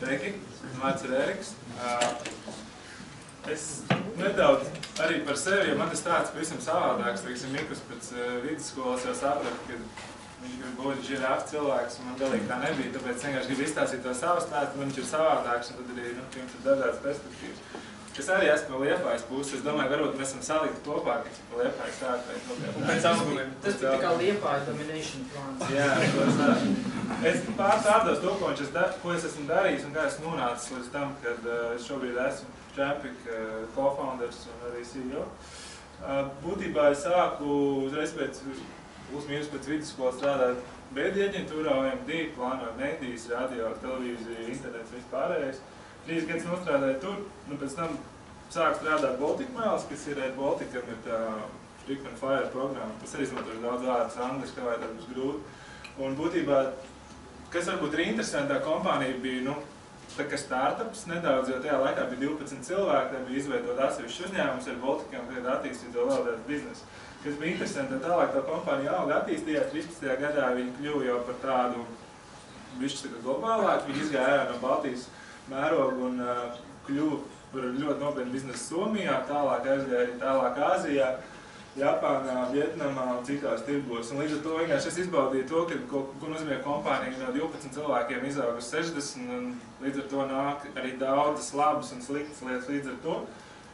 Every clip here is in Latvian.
Sveiki, mans ir Eriks. Es nedaudz arī par sevi, jo man tas tāds pavisam savādāks. Teiksim, Mikus pēc vidusskolas jau saprata, ka viņš grib būt žirāfs cilvēks, un man galīgi tā nebija. Tāpēc vienkārši gribu izstāstīt to savu stāstu, man viņš ir savādāks, un tad arī nu, jums ir dažādas perspektīvas. Es arī esmu no Liepājas puses. Es domāju, varbūt mēs esam salikti kopā, ka cik Liepājas stāvēja no Liepājas. Pēc augumiem. Tas bija tā kā Liepāja domination plāns. Jā, es daru. Es pārstādos to, ko, es, da, ko es esmu darījis un kā esmu nonācis līdz tam, kad uh, es šobrīd esmu Champik uh, co-founders un arī CEO. Uh, būtībā es sāku uzreiz pēc, plus mīnus pēc vidusskolas strādāt bēdi aģentūrā, OMD, plānot medijas, radio, televīzija, internets, vispārējais. Trīs gadus nostrādāju tur, nu pēc tam sāku strādāt Baltic Miles, kas ir Balticam ir tā Frequent Fire programma, kas arī izmantoši daudz vārdus angliski, kā vai tad būs grūti. Un būtībā, kas varbūt ir interesantā kompānija bija, nu, tā kā startups nedaudz, jo tajā laikā bija 12 cilvēki, tā bija izveidot atsevišķu uzņēmumus ar Balticam, kad attīstīt vēl tādu biznesu. Kas bija interesanti, tālāk tā kompānija auga attīstījās, 13. gadā viņi kļuva jau par tādu bišķi tā kā globālāk, viņi izgāja no Baltijas mērogu un uh, kļuva par ļoti nopietnu biznesu Somijā, tālāk aizgāja arī tālāk Āzijā, Japānā, Vietnamā un citās tirgos. Un līdz ar to vienkārši es izbaudīju to, ka, ko, ko nozīmē kompānija no 12 cilvēkiem izaug uz 60, un līdz ar to nāk arī daudzas labas un sliktas lietas līdz ar to.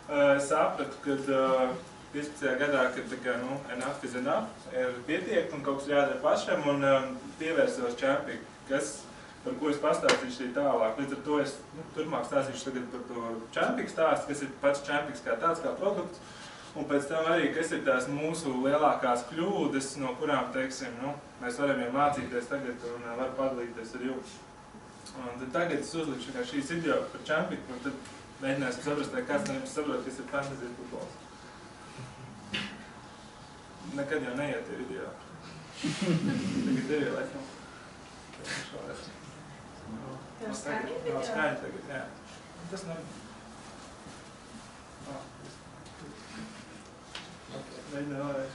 Uh, es sapratu, ka uh, 15. gadā, kad tā kā, nu, enough is enough, ir pietiek un kaut kas jādara pašam, un um, pievērsos čempīgi, kas par ko es pastāstīšu arī tālāk. Līdz ar to es nu, turpmāk stāstīšu tagad par to čempiku stāstu, kas ir pats čempiks kā tāds, kā produkts. Un pēc tam arī, kas ir tās mūsu lielākās kļūdas, no kurām, teiksim, nu, mēs varam jau mācīties tagad un var padalīties ar jums. Un tad tagad es uzlikšu kā šīs video par čempiku, un tad mēģināsim saprast, kāds no jums saprot, kas ir fantasy futbols. Nekad jau neiet tie video. Tagad tev jau laikam. Tev skaņa ir Nav video? skaņa tagad, jā. Tas nav... Ah. Ok, Mēģinām vēlreiz.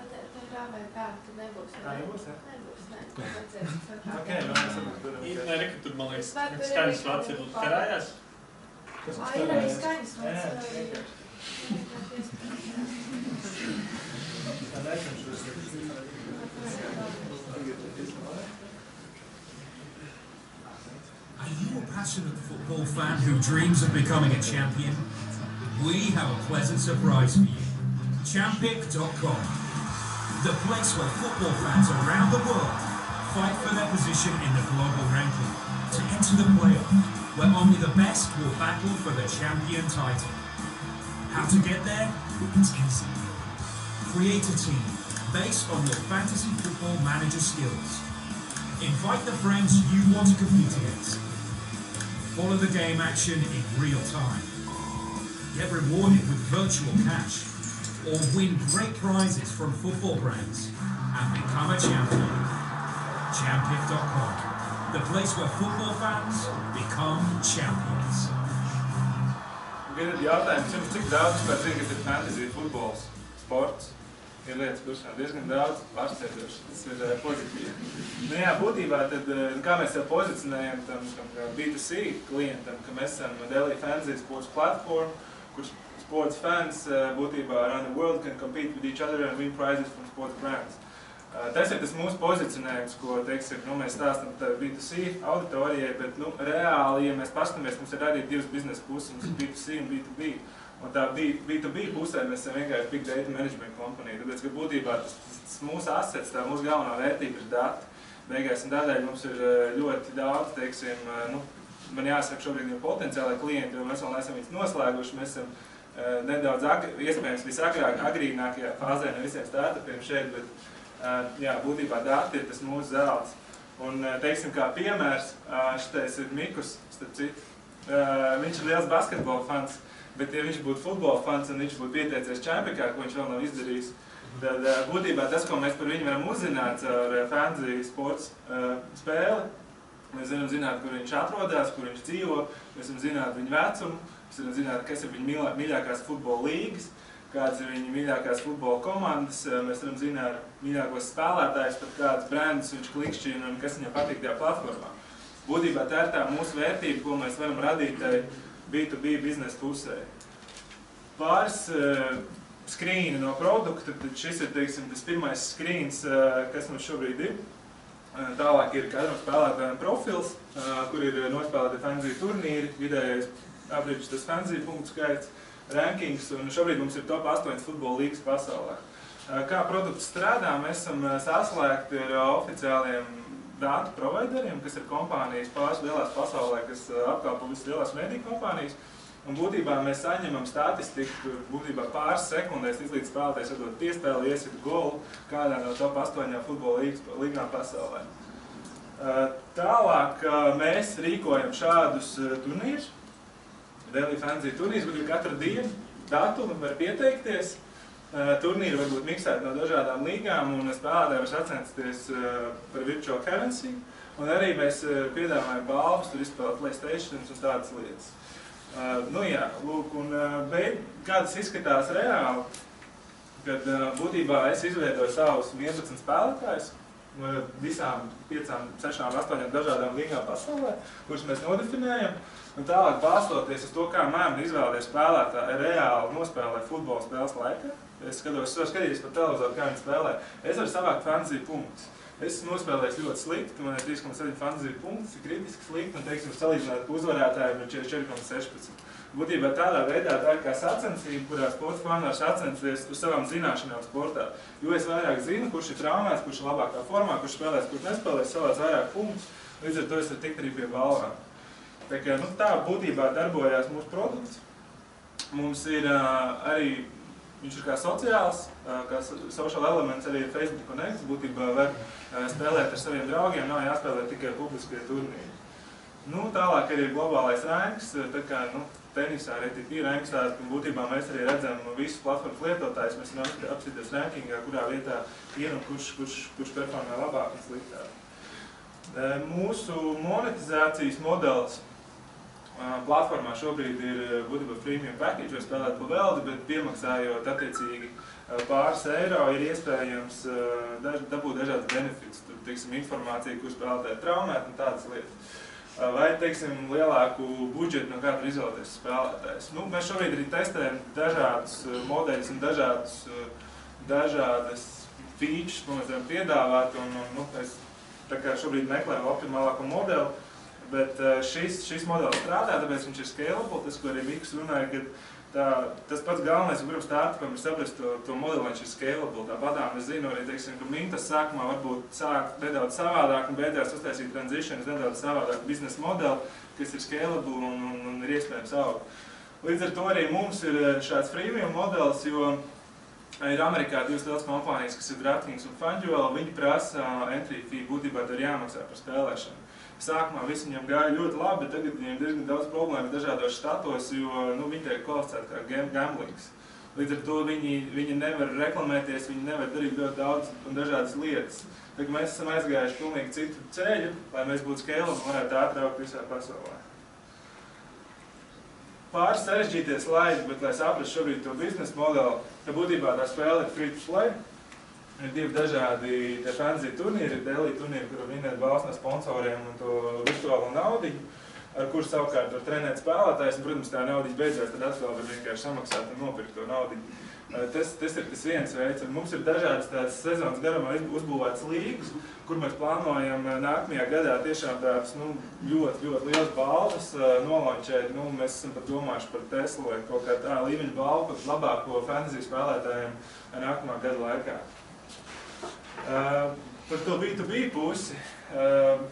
Bet tev tev rāvēja pērk, tad nebūs. Tā nebūs, jā? Nebūs, nē. Vajadzēs. Ok, nu mēs saprotam. Nē, re, ka tur, man liekas, Es varu tur skaņas arī vats ir kādu karājās. Kas Ai, ir arī skaņas Jā, jā, vats. vienkārši. Tā laikam šos Are you a passionate football fan who dreams of becoming a champion? We have a pleasant surprise for you. Champic.com, the place where football fans around the world fight for their position in the global ranking to enter the playoff, where only the best will battle for the champion title. How to get there? It's easy. Create a team based on your fantasy football manager skills. Invite the friends you want to compete against. Follow the game action in real time. Get rewarded with virtual cash or win great prizes from football brands and become a champion. Champion.com, the place where football fans become champions. Gan ir jautājums jums, cik daudz vispār zina, kas ir fantasy futbols, sports? Ir lietas, kuras ir diezgan daudz pārsteidzošas. Tas ir uh, pozitīvi. Nu jā, būtībā tad, uh, kā mēs sev pozicionējam tam, tam kā B2C klientam, ka mēs esam Delhi Fantasy Sports platform, kur sports fans uh, būtībā around the world can compete with each other and win prizes from sports brands. Uh, Tas ir tas mūsu pozicionējums, ko teiksim, nu, mēs stāstām B2C auditorijai, bet nu, reāli, ja mēs paskatāmies, mums ir arī divas biznesa puses, mums ir B2C un B2B. Un tā B- B2B pusē mēs esam vienkārši big data management kompanija, tāpēc, ka būtībā tas, tas mūsu assets, tā mūsu galvenā vērtība ir dati. Beigās un tādēļ mums ir uh, ļoti daudz, teiksim, nu, man jāsaka šobrīd ir potenciāli klienti, jo mēs vēl neesam viņus noslēguši, mēs esam nedaudz, agri, iespējams, visagrāk, agrīnākajā fāzē no visiem startupiem šeit, bet Uh, jā, būtībā dati ir tas mūsu zelts. Un, uh, teiksim, kā piemērs, šitais ir Mikus, starp citu. Viņš ir liels basketbola fans, bet ja viņš būtu futbola fans un viņš būtu pieteicies čempikā, ko viņš vēl nav izdarījis, tad būtībā tas, ko mēs par viņu varam uzzināt ar fantasy sports spēli, mēs varam zināt, kur viņš atrodas, kur viņš dzīvo, mēs varam zināt viņa vecumu, zināt, kas ir viņa mīļākās futbola līgas, kādas ir viņa mīļākās futbola komandas, eh, mēs varam zināt mīļākos spēlētājus, pat kādas brandus viņš klikšķina un kas viņam patīk tajā platformā. būtībā tā ir tā mūsu vērtība, ko mēs varam radīt tai B2B biznesa pusē. Pāris uh, skrīni no produkta, tad šis ir, teiksim, tas pirmais skrīns, uh, kas mums šobrīd ir. Tālāk ir katram spēlētājiem profils, kur ir nospēlēti fanzī turnīri, vidējais tas fanzī punktu skaits, rankings, un šobrīd mums ir top 8 futbola līgas pasaulē. Kā produkts strādā, mēs esam saslēgti ar oficiāliem datu provideriem, kas ir kompānijas pāris lielās pasaulē, kas apkalpo visas lielās mediju kompānijas. Un būtībā mēs saņemam statistiku būtībā pāris sekundēs, līdz spēlētājs atdod piespēli, iesit golu kādā no top 8 futbola līgām pasaulē. Tālāk mēs rīkojam šādus turnīrus. Delhi Fantasy turnīrs, kur ir katru dienu datumi, var pieteikties. Turnīri var būt miksēti no dažādām līgām, un spēlētāji var sacensties par virtual currency. Un arī mēs piedāvājam balvas, tur izspēlēt PlayStation un tādas lietas. Nu jā, lūk, un beid, kā tas izskatās reāli, kad būtībā es izveidoju savus 11 spēlētājus, visām 5, 6, 8 dažādām līgām pasaulē, kurus mēs nodefinējam. Un tālāk balstoties uz to, kā man izvēlēties spēlētāji reāli nospēlēt futbola spēles laikā, es skatos, es skatīties par televizoru, kā viņi spēlē, es varu savākt fantasy punktus. Es esmu nospēlējis ļoti slikti, man ir 3,7 fantasy punktus, kritiski slikti, un, teiksim, salīdzināt ar uzvarētājiem ir 44,16. Būtībā tādā veidā tā ir kā sacensība, kurā fani var sacensties uz savām zināšanām sportā. Jo es vairāk zinu, kurš ir traumēts, kurš ir labākā formā, kurš spēlēs, kurš nespēlēs, savāc vairāk punktus, līdz ar to es varu tikt arī pie balvām. Tā, kā, nu, tā būtībā darbojās mūsu produkts. Mums ir uh, arī Viņš ir kā sociāls, kā social elements arī Facebook Connect, būtībā var spēlēt ar saviem draugiem, nav jāspēlē tikai publiskie turnīri. Nu, tālāk arī ir globālais ranks, tā kā nu, tenisā arī ir ranks, tā, būtībā mēs arī redzam visus platformas lietotājus, mēs varam apstīties rankingā, kurā vietā ir un kurš, kurš, kurš performē labāk un sliktāk. Mūsu monetizācijas modelis platformā šobrīd ir būtībā freemium package, var spēlēt pa veldi, bet piemaksājot attiecīgi pāris eiro ir iespējams daž, dabūt dažādas benefits, tur, teiksim, informācija, kur spēlētāji traumēt un tādas lietas. Vai, teiksim, lielāku budžetu, no tur izvēlēties spēlētājs. Nu, mēs šobrīd arī testējam dažādus modeļus un dažādus, dažādas features, ko mēs varam piedāvāt, un, un nu, es tā kā šobrīd meklēju optimālāko modeli, Bet šis, šis modelis strādā, tāpēc viņš ir scalable, tas, ko arī Miks runāja, ka tā, tas pats galvenais, kuram startupam ir saprast to, to modeli, viņš ir scalable. Tāpatām es zinu arī, teiksim, ka Mintas sākumā varbūt sāk nedaudz savādāk un beigās uztaisīt transition uz nedaudz savādāk biznesa modeli, kas ir scalable un, un, un ir iespējams augt. Līdz ar to arī mums ir šāds freemium modelis, jo ir Amerikā divas lielas kompānijas, kas ir DraftKings un FanDuel, viņi prasa entry fee, būtībā tur jāmaksā par spēlēšanu. Sākumā viss viņam gāja ļoti labi, bet tagad viņiem diezgan daudz problēmu dažādos štatos, jo nu, viņi tiek kvalificēti kā gamblings. Līdz ar to viņi, viņi nevar reklamēties, viņi nevar darīt ļoti daudz un dažādas lietas. Tagad mēs esam aizgājuši pilnīgi citu ceļu, lai mēs būtu scale un varētu ātrāk visā pasaulē. Pāris sarežģītie slaidi, bet lai saprastu šobrīd to biznesa modeli, ka būtībā tā spēle ir free to play ir divi dažādi fantasy turnīri, ir Delī turnīri, kur var vinēt balvas no sponsoriem un to virtuālo naudiņu, ar kuru savukārt var trenēt spēlētājs, un, protams, tā naudiņa beidzās, tad atkal var vienkārši samaksāt un nopirkt to naudiņu. Tas, tas ir tas viens veids, un mums ir dažādas tādas sezonas garumā uzbūvētas līgas, kur mēs plānojam nākamajā gadā tiešām tādas nu, ļoti, ļoti liels balvas nolaunčēt. Nu, mēs esam pat domājuši par Teslu vai kaut kā tā līmeņa balvu, pat labāko fantasy spēlētājiem nākamā gada laikā. Uh, par to B2B pusi. Uh,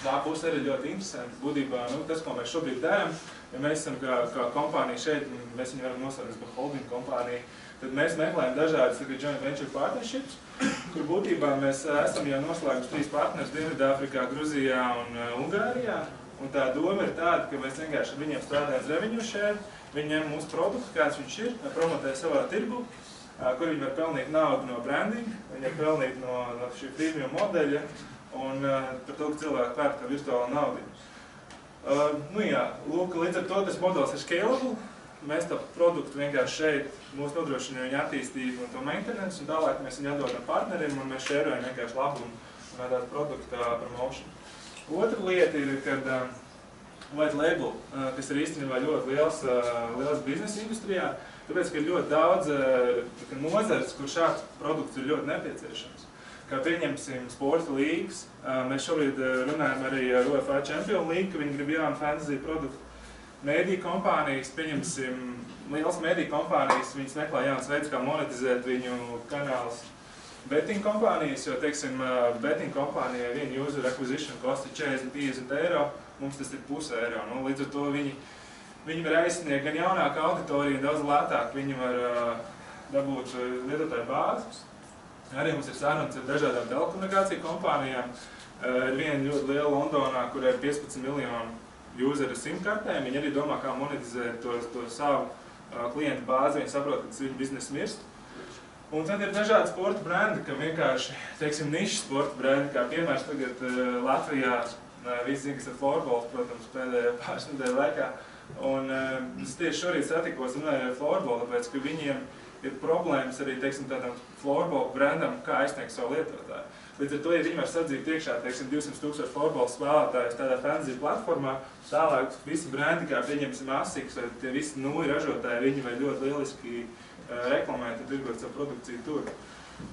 tā puse arī ļoti interesanta. Būtībā nu, tas, ko mēs šobrīd darām, ja mēs esam kā, kā kompānija šeit, mēs viņu varam nosaukt par holding kompāniju, tad mēs meklējam dažādas joint venture partnerships, kur būtībā mēs esam jau noslēguši trīs partnerus Dienvidāfrikā, Gruzijā un Ungārijā. Un tā doma ir tāda, ka mēs vienkārši ar viņiem strādājam revenue share, viņi ņem mūsu produktu, kāds viņš ir, promotē savā tirgu, kur viņi var pelnīt naudu no brandinga, viņi var pelnīt no, no šī premium modeļa un par to, ka cilvēki pērk to virtuālo naudu. Nu jā, lūk, līdz ar to tas modelis ir scalable. Mēs to produktu vienkārši šeit, mūs nodrošina viņa attīstību un to maintenance, un tālāk mēs viņu atdodam partneriem, un mēs šērojam vienkārši labumu un tādu produktu promotion. Otra lieta ir, kad white label, kas ir īstenībā ļoti liels, liels biznesa industrijā, tāpēc, ka ir ļoti daudz uh, nozars, kur šāds produkts ir ļoti nepieciešams. Kā pieņemsim sporta līgas, uh, mēs šobrīd uh, runājam arī ar UEFA Champion League, ka viņi grib jaunu fantasy produktu. Mēdī kompānijas, pieņemsim, liels mēdī kompānijas, viņas meklē jauns veids, kā monetizēt viņu kanālus betting kompānijas, jo, teiksim, betting kompānijai viena user acquisition kosta 40-50 eiro, mums tas ir puse eiro. Nu, līdz ar to viņi, viņi var aizsniegt gan jaunāku auditoriju, daudz lētāk viņi var uh, dabūt lietotāju bāzes. Arī mums ir sarunas ar dažādām telekomunikāciju kompānijām. Uh, ir viena ļoti liela Londonā, kur ir 15 miljonu useru simtkartēm. Viņi arī domā, kā monetizēt to, to savu uh, klientu bāzi. Viņi saprot, ka tas viņu biznesa mirst. Un tad ir dažādi sporta brendi, ka vienkārši, teiksim, nišas sporta brendi, kā piemērs tagad uh, Latvijā, uh, visi zina, kas ir florbols, protams, pēdējā pāris nedēļu laikā. Un uh, es tieši šorīt satikos runāju ar florbolu, tāpēc, ka viņiem ir problēmas arī, teiksim, tādam florbolu brendam, kā aizsniegt savu lietotāju. Līdz ar to, ja viņi var sadzīt iekšā, teiksim, 200 tūkstoši florbolu spēlētājus tādā fantasy platformā, tālāk visi brendi, kā pieņemsim Asics vai tie visi nūji ražotāji, viņi var ļoti lieliski reklamēt un tirgot savu produkciju tur.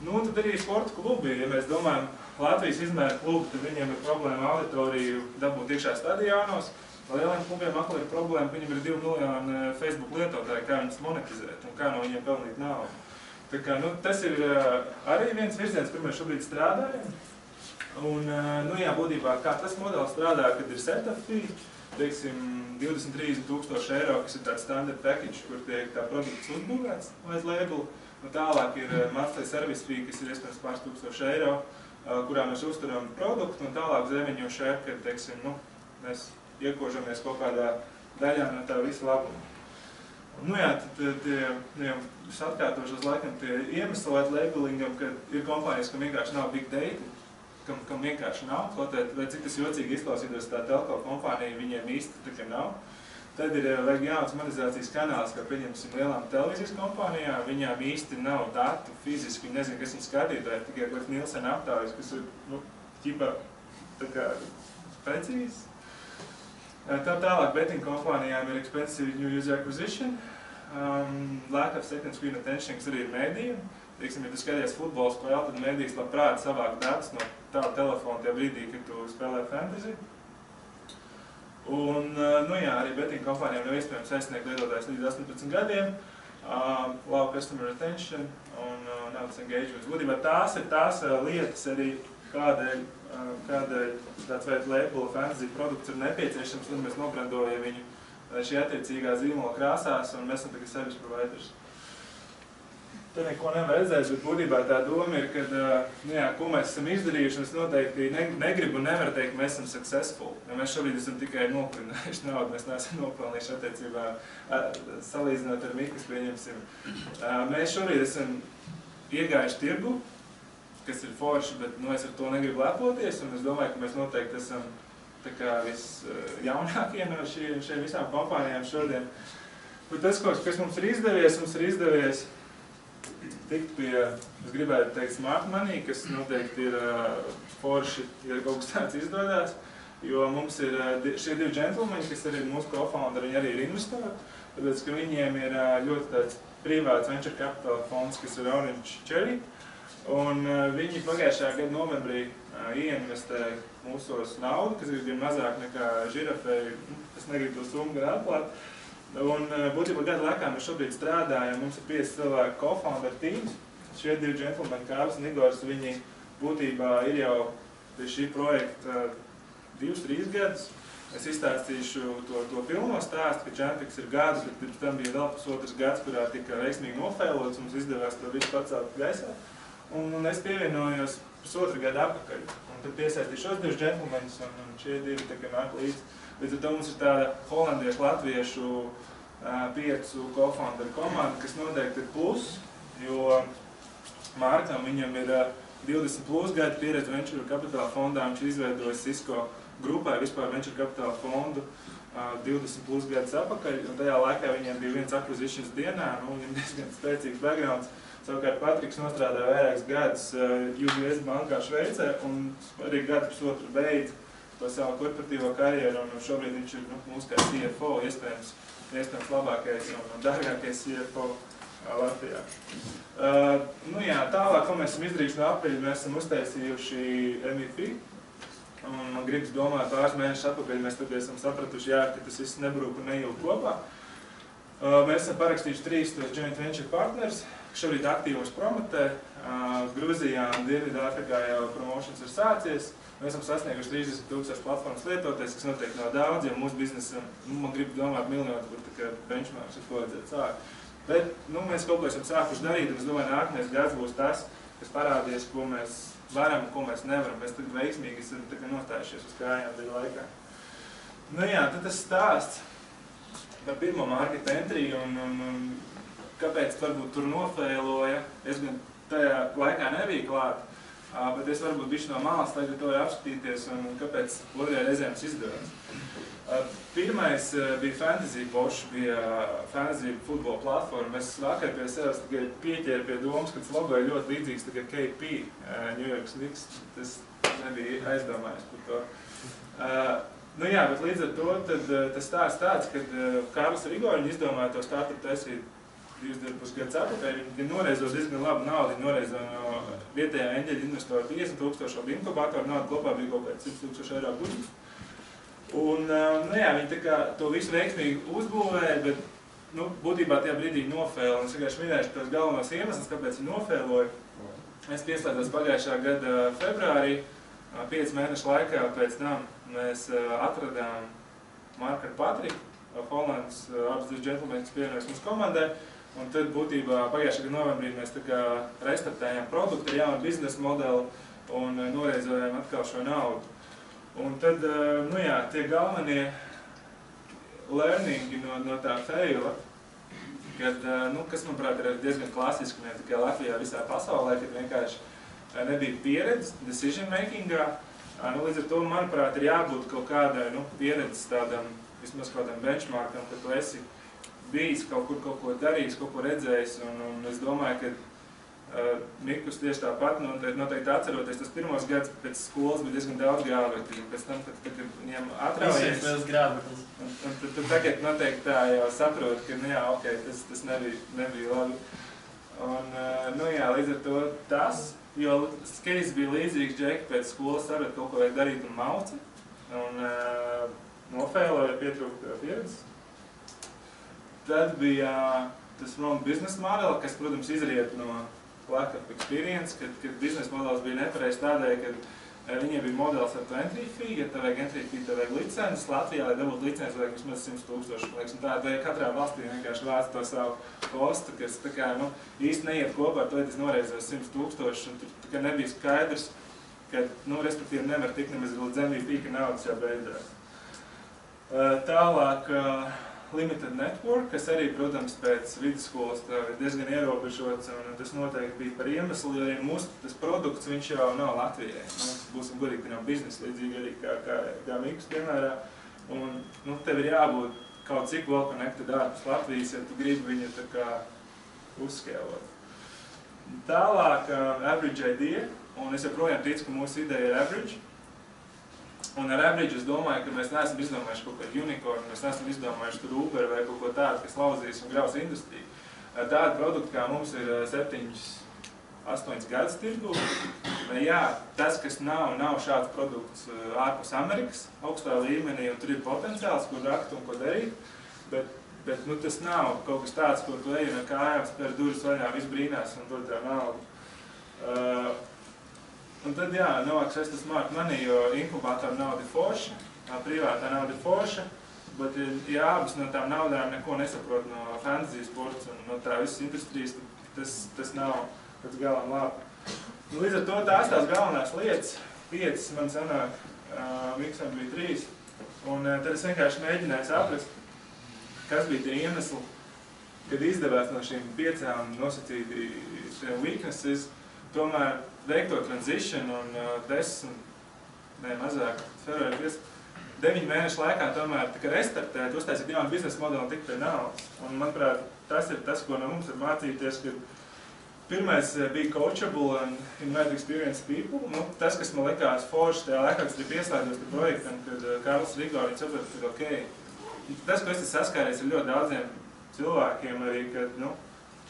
Nu, tad arī sporta klubi, ja mēs domājam Latvijas izmēra klubu, tad viņiem ir problēma auditoriju dabūt iekšā stadionos. Lieliem klubiem atkal ir problēma, ka viņiem ir 2 miljoni Facebook lietotāji, kā viņus monetizēt un kā no viņiem pelnīt naudu. Tā kā, nu, tas ir arī viens virziens, kur mēs šobrīd strādājam. Un, nu jā, būtībā, kā tas modelis strādā, kad ir setup fee, teiksim, 20-30 tūkstoši eiro, kas ir tāds standard package, kur tiek tā produkts uzbūvēts aiz labelu. Un tālāk ir monthly service fee, kas ir iespējams pāris tūkstoši eiro, kurā mēs uzturam produktu, un tālāk zemeņu šeit, kad, teiksim, nu, mēs iekožamies kaut kādā daļā no tā visa labuma. Nu jā, tad es atkārtošos laikam tie iemesli vai labelingam, ka ir kompānijas, kam vienkārši nav big data, kam, kam vienkārši nav, kaut vai cik tas jocīgi izklausītos tā telko kompānija, viņiem īsti tā kā nav. Tad ir vajag jauns monetizācijas kanāls, kā pieņemsim lielām televīzijas kompānijām, viņām īsti nav datu fiziski, viņi nezina, kas viņi skatītāji, tikai kaut Nielsen aptāvis, kas ir, nu, ķipa, tā kā, precīzi. Tā tālāk betting kompānijām ir expensive new user acquisition, um, lack of second screen attention, kas arī ir mēdījiem. Teiksim, ja tu skaties futbola spēli, tad mēdījis labprāt savāk datus no tava telefona tajā brīdī, kad tu spēlē fantasy. Un, nu jā, arī betting kompānijām nav iespējams aizsniegt lietotājs līdz 18 gadiem, uh, low customer retention un uh, naudas engagement. Būtībā tās ir tās uh, lietas arī, kādēļ, uh, kādēļ tāds veids label fantasy produkts ir nepieciešams, un mēs nobrandojam viņu šī attiecīgā zīmola krāsās, un mēs esam tagad service providers. Te neko nevar redzēt, bet būtībā tā doma ir, ka, nu jā, ko mēs esam izdarījuši, es noteikti ne, negribu un nevaru teikt, mēs esam successful. Jo mēs šobrīd esam tikai nopelnījuši naudu, mēs neesam nopelnījuši attiecībā, salīdzinot ar Mikas pieņemsim. Mēs šobrīd esam iegājuši tirgu, kas ir forši, bet nu, es ar to negribu lepoties, un es domāju, ka mēs noteikti esam visjaunākie no šiem, šiem visām kompānijām šodien. Bet tas, kas mums ir izdevies, mums ir izdevies tikt pie, es gribētu teikt, smart money, kas noteikti ir uh, forši, ja kaut kas tāds izdodas, jo mums ir uh, šie divi džentlmeņi, kas arī ir mūsu co-founderi, viņi arī ir investori, tāpēc, ka viņiem ir uh, ļoti tāds privāts venture capital fonds, kas ir Orange Cherry, un viņi pagājušajā gada novembrī ieinvestē mūsos naudu, kas gan mazāk nekā žirafei, es negribu to summu gan atklāt, Un eh, būtībā gada laikā mēs šobrīd strādājam, mums ir 5 cilvēku co-founder teams. Šie divi džentlmeni, Kārs un Igors, viņi būtībā ir jau pie šī projekta 2-3 eh, gadus. Es izstāstīšu to, to pilno stāstu, ka Džempiks ir gads, bet pirms tam bija vēl pusotrs gads, kurā tika veiksmīgi nofēlots, mums izdevās to visu pacelt gaisā. Un, un es pievienojos pusotru gadu apakaļ. Un tad piesaistīju šos divus džentlmeņus, un, un šie divi kā nāk līdzi. Līdz ar to mums ir tāda holandiešu, latviešu piecu co-founderu komanda, kas noteikti ir plus, jo Mārkam viņam ir 20 plus gadu pieredze venture kapitāla fondā, viņš izveidojis Cisco grupai vispār venture kapitāla fondu 20 plus gadus apakaļ, un tajā laikā viņiem bija viens acquisitions dienā, nu, viņam diezgan spēcīgs backgrounds. Savukārt Patriks nostrādāja vairākus gadus UBS bankā Šveicē, un arī gadu pusotru beidz to savu korporatīvo karjeru, un šobrīd viņš ir nu, mūsu kā CFO, iespējams, iespējams labākais un, un dārgākais CFO ā, Latvijā. Uh, nu jā, tālāk, ko mēs esam izdarījuši no aprīļa, mēs esam uztaisījuši MVP. Un man gribas domāt, pāris mēnešus atpakaļ mēs tad esam sapratuši, jā, ka tas viss nebrūk un neilg kopā. Mēs esam parakstījuši trīs tos joint venture partners, šobrīd aktīvi mums promotē. Gruzijā un Dienvidāfrikā jau promotions ir sācies. Mēs esam sasnieguši 30 tūkstoši platformas lietoties, kas noteikti nav daudz, jo mūsu biznesam, nu, man grib domāt miljonus, bet tikai benchmarks, ar ko vajadzētu sākt. Bet, nu, mēs kaut ko esam sākuši darīt, un es domāju, nākamais gads būs tas, kas parādīs, ko mēs varam un ko mēs nevaram. Mēs tagad veiksmīgi esam tā kā nostājušies uz kājām bija laikā. Nu jā, tad tas stāsts par pirmo market entry un, un, un kāpēc varbūt tur nofēloja. Es gan tajā laikā nebiju klāt, bet es varbūt bišķi no malas tagad to apskatīties un kāpēc otrajā reizē mums izdevās. Pirmais bija Fantasy Porsche, bija Fantasy futbola platforma. Es vakar pie sevis tikai pieķēru pie domas, ka tas logo ir ļoti līdzīgs tikai KP, New York Knicks. Tas nebija aizdomājies par to. Nu jā, bet līdz ar to tad, tas stāsts tāds, ka Kārlis Rigoļņi izdomāja to startup taisīt divas divas gadus atpakaļ. Viņi noreizo diezgan labu naudu, viņi noreizo no vietējā eņģeļa investora 50 tūkstošu, un inkubātoru naudu kopā bija kaut kāds 100 tūkstoši eiro budžets. Un, uh, nu jā, viņi tā kā to visu veiksmīgi uzbūvēja, bet, nu, būtībā tajā brīdī nofēla. Un es vienkārši minēšu tos galvenos iemeslus, kāpēc viņi nofēloja. Es pieslēdzos pagājušā gada februārī, uh, 5 mēnešu laikā pēc tam mēs uh, atradām Marku Patriku, uh, Holandas uh, abas divas džentlmeņus pievienojas mūsu komandai. Un tad būtībā pagājušā gada novembrī mēs tā kā restartējām produktu ar jaunu biznesa modeli un uh, noreizojām atkal šo naudu. Un tad, uh, nu jā, tie galvenie learningi no, no tā faila, kad, uh, nu, kas, manuprāt, ir diezgan klasiski ne tikai Latvijā, visā pasaulē, kad vienkārši nebija pieredzes decision makingā. Nu, līdz ar to, manuprāt, ir jābūt kaut kādai nu, pieredzes tādam, vismaz kādam benchmarkam, ka tu esi bijis kaut kur kaut ko darījis, kaut ko redzējis, un, un es domāju, ka uh, Mikus tieši tāpat, nu, noteikti, noteikti atceroties, tas pirmos gads pēc skolas bija diezgan daudz grāvekļu, pēc tam, kad, kad viņiem atraujies, grābeklis. un, un tu, tu tagad noteikti tā jau saproti, ka, nu jā, ok, tas, tas nebija, nebija labi. Un, uh, nu jā, līdz ar to tas, jo skejs bija līdzīgs, Džeki pēc skolas saprata, kaut ko vajag darīt un mauca, un uh, nofēloja pietrūkt pieredzes. Tad bija tas wrong business model, kas, protams, izriet no lack of experience, kad, kad biznesa modelis bija nepareizs tādēļ, ka eh, viņiem bija modelis ar to entry fee, ja tev vajag entry fee, tev vajag licences. Latvijā, lai dabūtu licences, vajag vismaz 100 tūkstoši. liekas, un Tā ir katrā valstī vienkārši vāc to savu kostu, kas tā kā, nu, īsti neiet kopā ar to, ja tas noreizēs 100 tūkstoši, un tur tā kā nebija skaidrs, ka, nu, respektīvi nevar tikt nemaz līdz MVP, ka naudas jau beidzās. Uh, Tālāk, uh, Limited Network, kas arī, protams, pēc vidusskolas ir diezgan ierobežots, un tas noteikti bija par iemeslu, jo arī mūsu tas produkts, viņš jau nav Latvijai. Nu, būsim godīgi, ka nav biznesa līdzīgi arī kā, kā, kā Mikus, piemēram. Un, nu, tev ir jābūt kaut cik vēl connected ārpus Latvijas, ja tu gribi viņu tā kā uzskēlot. Tālāk, uh, Average Idea, un es joprojām ticu, ka mūsu ideja ir Average. Un ar average es domāju, ka mēs neesam izdomājuši kaut kādu unicornu, mēs neesam izdomājuši tur Uber vai kaut ko tādu, kas lauzīs un graus industriju. Tāda produkta kā mums ir eh, septiņas, astoņas gadus tirgu. Jā, tas, kas nav, nav šāds produkts eh, ārpus Amerikas augstā līmenī, un tur ir potenciāls, kur rakt un ko darīt, bet, bet nu, tas nav kaut kas tāds, kur tu ej un ar kājām spēr durvis vaļā, viss brīnās un dod tev naudu. Uh, Un tad, jā, no access smart money, jo inkubātoru nauda ir forša, privātā nauda ir forša, bet ja abas no tām naudām neko nesaprot no fantasy sports un no tā visas industrijas, tas, tas nav pēc galam labi. Nu, līdz ar to tās tās galvenās lietas, piecas man sanāk, uh, Miksam bija trīs, un uh, tad es vienkārši mēģināju saprast, kas bija tie iemesli, kad izdevās no šīm piecām nosacīti šiem weaknesses, tomēr veikt to transition un uh, desmit, ne mazāk, februāri 5, deviņu mēnešu laikā tomēr tika restartēt, uztaisīt jaunu biznesa modeli un tikt pie naudas. Un, manuprāt, tas ir tas, ko no mums ir mācīties, ka Pirmais uh, bija coachable and invite experienced people. Nu, tas, kas man likās forši tajā laikā, kad es pieslēdzos tam projektam, kad uh, Karls Rigo arī saprata, ka ok. Tas, ko es esmu saskāries ar ļoti daudziem cilvēkiem arī, kad, nu,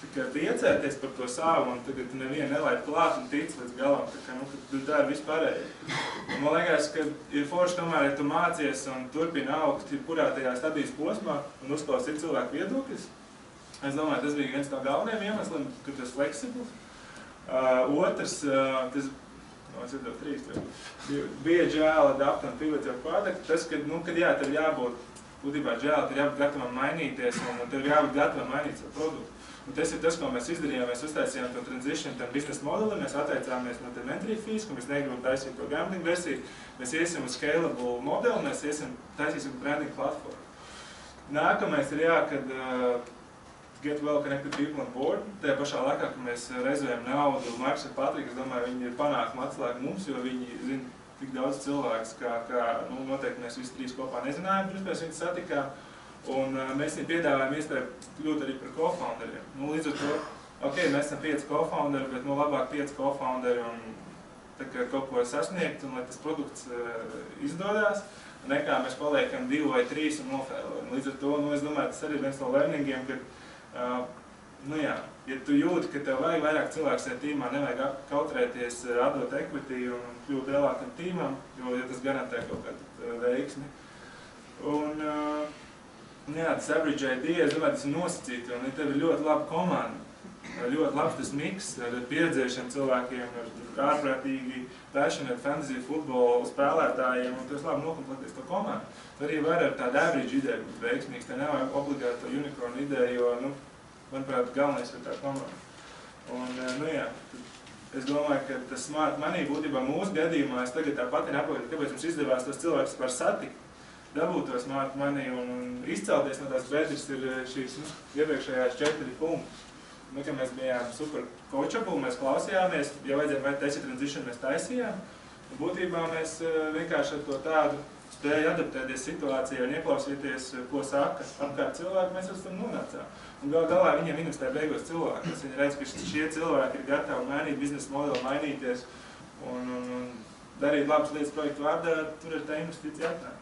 tikai priecēties par to savu, un tagad nevienu nelaid klāt un tic līdz galam, tā kā, nu, ka tu dari vispārēji. Un man liekas, ka ir forši tomēr, ja tu mācies un turpini augt, kurā tajā stadijas posmā un uzklausīt cilvēku viedokļus, Es domāju, tas bija viens no galvenajiem iemesliem, ka tu esi fleksibls. Uh, otrs, uh, tas no, trīs, bija žēl adapt un pivot your product. Tas, ka, nu, kad jā, tev jābūt, būtībā žēl, tev jābūt gatavam mainīties un tev jābūt gatavam mainīt savu produktu. Un tas ir tas, ko mēs izdarījām. Mēs uztaisījām to transition tam biznesa modeli, mēs atteicāmies no tam entry fees, ka mēs negribam taisīt to gambling versiju. Mēs iesim uz scalable modeli, mēs iesim, taisīsim branding platformu. Nākamais ir jā, kad uh, get well connected people on board. Tajā pašā laikā, kad mēs reizējam naudu, Marks ar Patriku, es domāju, viņi ir panākumi atslēgi mums, jo viņi zina tik daudz cilvēks, kā, kā nu, noteikti mēs visi trīs kopā nezinājām, pirms mēs viņus satikām. Un uh, mēs viņiem piedāvājam iespēju kļūt arī par co-founderiem. Nu, līdz ar to, ok, mēs esam pieci co-founderi, bet nu, labāk pieci co-founderi un kaut ko sasniegt un lai tas produkts uh, izdodās, nekā mēs paliekam divi vai trīs un nofēlojam. Līdz ar to, nu, es domāju, tas arī viens no learningiem, ka Uh, nu jā, ja tu jūti, ka tev vajag vairāk cilvēku tajā tīmā, nevajag kautrēties, atdot equity un kļūt lielākam tīmam, jo ja tas garantē kaut kādu veiksmi. Un, uh, tas average idea, es domāju, tas ir nosacīti, un ja tev ir ļoti laba komanda, ļoti labs tas miks ar pieredzējušiem cilvēkiem, ar ārprātīgi passionate fantasy futbola spēlētājiem, un esi labi nokomplektējis to komandu. Arī vari ar tādu average ideju būt veiksmīgs, te nevajag obligāti to unicorn ideju, jo, nu, manuprāt, galvenais ir tā komanda. Un, eh, nu jā, es domāju, ka tas money būtībā mūsu gadījumā, es tagad tāpat ir apakaļ, kāpēc mums izdevās tos cilvēkus par satikt, dabūt to smart money un, un izcelties no tās bedres ir eh, šīs nu, iepriekšējās četri punkti. Nu, ka mēs bijām super coachable, mēs klausījāmies, ja vajadzēja vai taisīt transition, mēs taisījām. Un būtībā mēs eh, vienkārši ar to tādu spēju adaptēties situācijai un ieklausīties, ko saka apkārt cilvēki, mēs esam nonācām. Un gal galā viņiem investē beigos cilvēkus. Viņi redz, ka šie cilvēki ir gatavi mainīt biznesa modeli, mainīties un, un, un darīt labas lietas projektu vārdā, tur ir tā investīcija atnāk.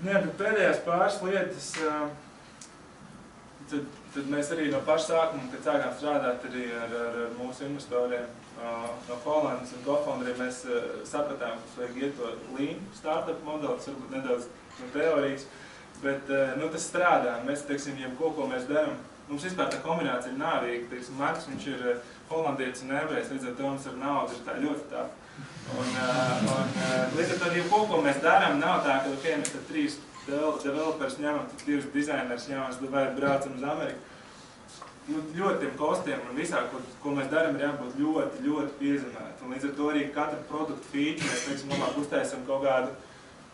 Nē, bet pēdējās pāris lietas, tad, tad mēs arī no paša sākuma, kad sākām strādāt arī ar, ar, ar mūsu investoriem no Holandas un co-founderiem, mēs sapratām, ka vajag iet to lean startup modeli, tas varbūt nedaudz teorijas, Bet nu, tas strādā. Mēs, teiksim, jebko, ko mēs darām, mums vispār tā kombinācija ir nāvīga. Teiksim, Marks, viņš ir holandietis un ebrejs, līdz ar to mums ar naudu ir tā ļoti tā. Un, eh, un līdz ar to, jebko, ko mēs darām, nav tā, ka, ok, mēs tad trīs developers ņemam, tad divus dizainerus ņemam, vai braucam uz Ameriku. Nu, ļoti tiem kostiem un visā, ko, ko mēs darām, ir jābūt ļoti, ļoti piezemēt. Un līdz ar to arī katru produktu feature mēs, teiksim, labāk uztaisam kaut kādu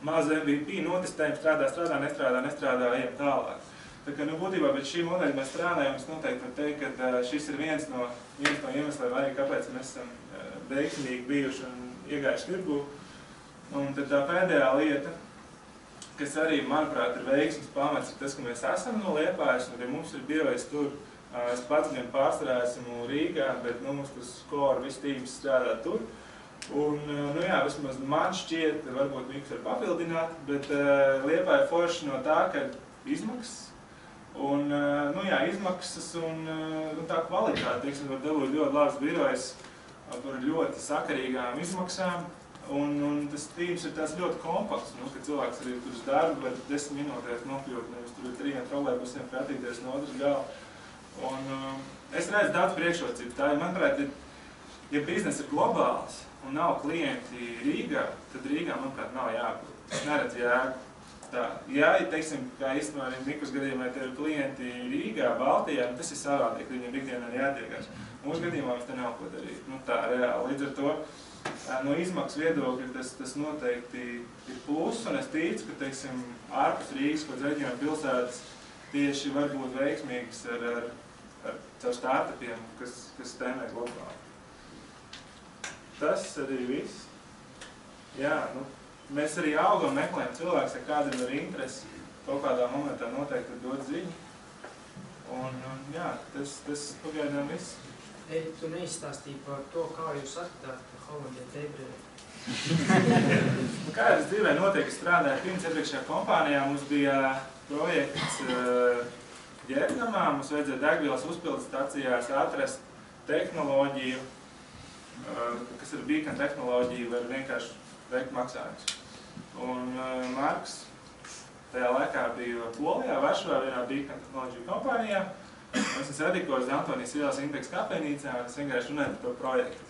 mazu MVP notestējam, strādā, strādā, nestrādā, nestrādā, ejam tālāk. Tā kā, nu, būtībā pēc šī modeļa mēs strādājam, es noteikti varu teikt, ka šis ir viens no, viens no iemesliem arī, kāpēc mēs esam veiksmīgi bijuši un iegājuši tirgu. Un tad tā pēdējā lieta, kas arī, manuprāt, ir veiksmes pamats, ir tas, ka mēs esam no Liepājas, un arī mums ir birojas tur. Es pats gan pārstarā esmu Rīgā, bet nu, mums tas core, viss tīms strādā tur. Un, nu jā, vismaz man šķiet, varbūt Miks var papildināt, bet uh, Liepā ir forši no tā, ka izmaksas, un, uh, nu jā, izmaksas un uh, nu, tā kvalitāte, teiksim, var dabūt ļoti labs birojs par ļoti sakarīgām izmaksām, un, un tas tīms ir tās ļoti kompakts, nu, ka cilvēks arī tur uz darbu var desmit minūtēs nokļūt, nevis tur ir trījiem trolēbusiem pratīties no otras gala. Un uh, es redzu daudz priekšrocību. Tā, manuprāt, ja biznesa ir globāls, un nav klienti Rīgā, tad Rīgā, manuprāt, nav jābūt. Es neredzu jēgu. Tā, jā, teiksim, kā īstenībā arī Mikus gadījumā tev ir klienti Rīgā, Baltijā, nu tas ir savādāk, viņiem ikdienā jātiekās. Mūsu gadījumā mums te nav ko darīt. Nu tā, reāli. Līdz ar to no izmaksu viedokļa tas, tas noteikti ir pluss, un es ticu, ka, teiksim, ārpus Rīgas, kaut reģionu pilsētas tieši var būt veiksmīgas ar, ar, ar, ar startupiem, kas, kas tēmē globāli. Tas arī viss. Jā, nu, mēs arī augam, meklējam cilvēks, ja kādam ir interesi, kaut kādā momentā noteikti dod ziņu. Un, un jā, tas, tas pagaidām viss. Eri, tu neizstāstīji par to, kā jūs atradāt Holandē Debrē. Nu, Kā es dzīvē notiek, strādāju pirms iepriekšējā kompānijā, mums bija projekts uh, Vietnamā, mums vajadzēja degvielas uzpildes stacijās atrast tehnoloģiju, uh, kas ir beacon tehnoloģija, var vienkārši veikt maksājumus. Un uh, Marks tajā laikā bija Polijā, Varšavā, vienā beacon tehnoloģiju kompānijā. Es esmu sadikos Antonijas ielas Intex kafejnīcā, un es vienkārši runāju par to projektu.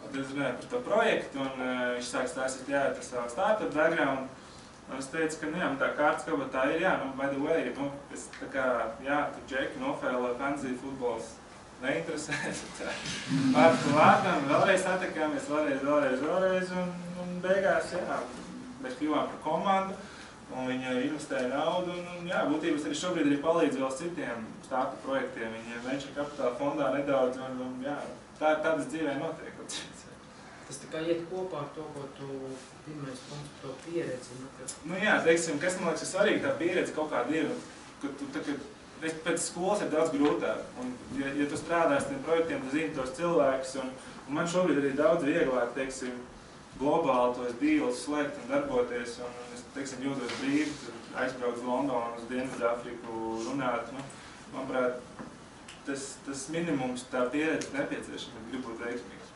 Un tad es runāju par to projektu, un uh, viņš sāk stāstīt, jā, tas savu startup background. Un es teicu, ka, nu jā, man tā kārtas kabatā ir, jā, nu, by the way, nu, es tā kā, jā, tu džeki nofēlē fantasy futbols neinteresēs. tā. Vārdu vārdam, vēlreiz satikāmies, vēlreiz, vēlreiz, vēlreiz, un, un beigās, jā, mēs kļuvām par komandu, un viņi investēja naudu, un, un jā, būtībā es arī šobrīd arī palīdzu vēl citiem startup projektiem, viņiem venture kapitāla fondā nedaudz, un, un jā, tā, tādas dzīvē notiek. Tas tā kā iet kopā ar to, ko tu pirmais punkts to pieredzi. Nu, Nu jā, teiksim, kas man liekas ir svarīgi, tā pieredze kaut kāda ir, ka tu ka es pēc skolas ir daudz grūtāk, un ja, ja tu strādāsi tiem projektiem, tu zini tos cilvēkus, un, un man šobrīd ir daudz vieglāk, teiksim, globāli tos dīlus slēgt un darboties, un, un es, teiksim, jūtos brīvi, tur aizbraukt uz Londonu, uz Dienvidāfriku, runāt, nu, manuprāt, tas, tas minimums, tā pieredze nepieciešama, gribu veiksmīgs.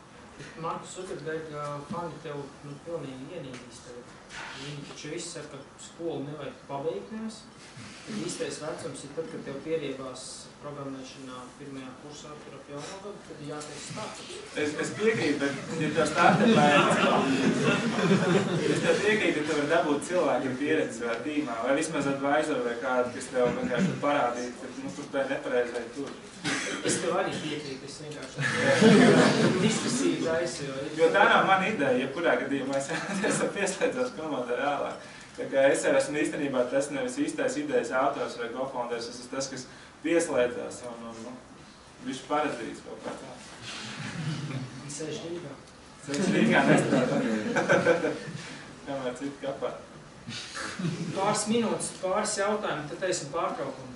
Markus Zukerberga fani tev nu, pilnīgi ienīdīs tev. Viņi taču visi saka, ka skolu nevajag pabeigt. Tad īstais vecums ir tad, kad tev pieriebās programmēšanā pirmajā kursā tur ap jauno gadu, tad jāteic startups. Es, es piekrītu, bet, ja tev startupā es tev piekrītu, ka tev var dabūt cilvēki ar pieredzi savā tīmā, vai vismaz advisor vai kādu, kas tev vienkārši parādītu, ka nu, tu spēj nepareizai tur. Es tev arī piekrītu, es vienkārši diskusiju taisu, jo... Jo tā nav mana ideja, ja kurā gadījumā es esmu pieslēdzos komandai reālāk. Tā kā es jau esmu īstenībā tas nevis īstais idejas autors vai co-founders, es esmu tas, kas pieslēdzās un, un, un viņš paradīs kaut kā tā. Sēž Rīgā. Viņš Rīgā nestrādā. Kamēr citi kapā. Pāris minūtes, pāris jautājumi, tad teisim pārtraukumu.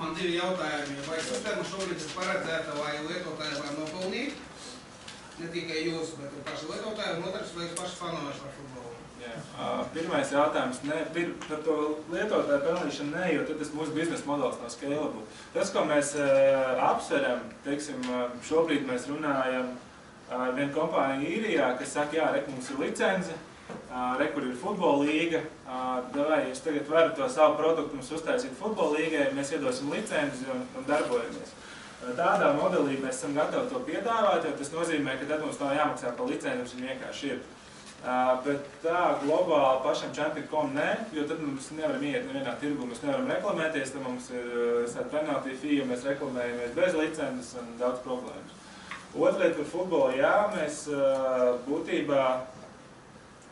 Man divi jautājumi. Vai sistēma šobrīd ir paredzēta, lai lietotāji var nopelnīt? Ne tikai jūs, bet arī paši lietotāji, un otrs, vai jūs paši fanojuši par futbolu? Jā. Pirmais jautājums ne, pir, par to lietotāju pelnīšanu ne, jo tas mūsu biznesa modelis nav scalable. Tas, ko mēs uh, apsveram, teiksim, uh, šobrīd mēs runājam ar vienu kompāniju īrijā, kas saka, jā, re, mums ir licence, re, kur ir futbola līga, davai, jūs tagad varat to savu produktu mums uztaisīt futbola līgai, mēs iedosim licenci un, un darbojamies. Tādā modelī mēs esam gatavi to piedāvāt, jo tas nozīmē, ka tad mums nav jāmaksā par licenci, viņa vienkārši ir. Uh, bet tā globāli pašam Champion.com nē, jo tad mums nevaram iet nevienā tirgu, mēs nevaram reklamēties, tad mums ir uh, penalty fee, mēs reklamējamies bez licences un daudz problēmas. Otra lieta par futbolu, jā, mēs uh, būtībā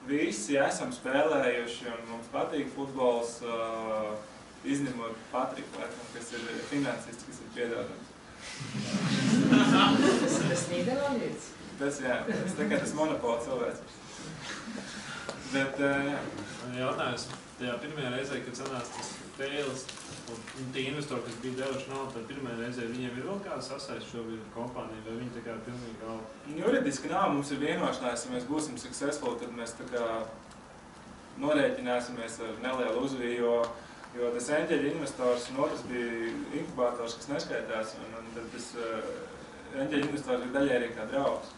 visi esam spēlējuši un mums patīk futbols, izņemot Patriku, laikam, kas ir finansists, kas ir piedodams. Tas Nīderlandietis. Tas jā, tas tā kā tas monopola cilvēks. Bet, jā. Man ir jautājums, tajā pirmajā reizē, kad sanāca tas tēlis, un tie investori, kas bija devuši naudu, tad pirmajā reizē viņiem ir vēl kāda sasaist šobrīd ar kompāniju, vai viņi tā kā pilnīgi galva? Juridiski nav, mums ir vienošanās, ja mēs būsim successful, tad mēs tā kā norēķināsimies ar nelielu uzviju, jo, jo tas eņģeļa investors un otrs bija inkubators, kas neskaitās, un, un tad tas uh, eņģeļa investors ir daļai arī kā draugs.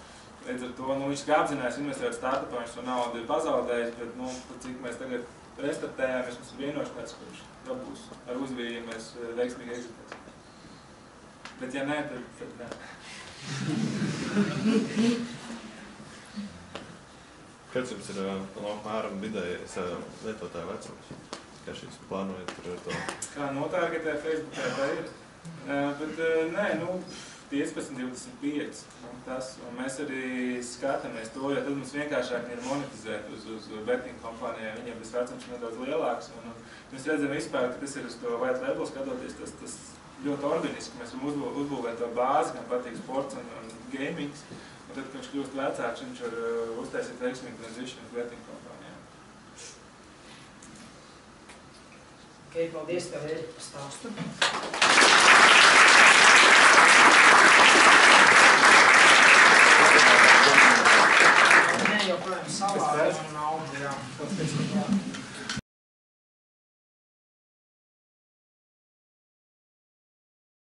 Līdz ar to, nu, viņš kā apzinājās investēt startupā, viņš to naudu ir pazaudējis, bet, nu, cik mēs tagad restartējām, mums ir vienošanās, viņš dabūs ar uzviju, ja mēs uh, veiksmīgi ekzitēsim. Bet ja nē, tad, tad nē. Kāds jums ir ā, apmēram vidējais lietotāja vecums? Kā šīs plānojat ar to? Kā notārgetē Facebookā tā ir. Uh, bet uh, nē, nu, 15, 25. Nu, tas, un mēs arī skatāmies to, jo tad mums vienkāršāk ir monetizēt uz, uz betting kompānijām. Viņiem tas vecums nedaudz lielāks. Un, un mēs redzam vispār, ka tas ir uz to white label skatoties, tas, tas ļoti organiski. Mēs varam uzbū, uzbūvēt to bāzi, kam patīk sports un, un gamings. Un tad, kad viņš kļūst vecāks, viņš var uh, uztaisīt veiksmīgu transition uz betting Ok, paldies tev, Ērika, par stāstu. Nē, joprojām salā, un naudu, jā.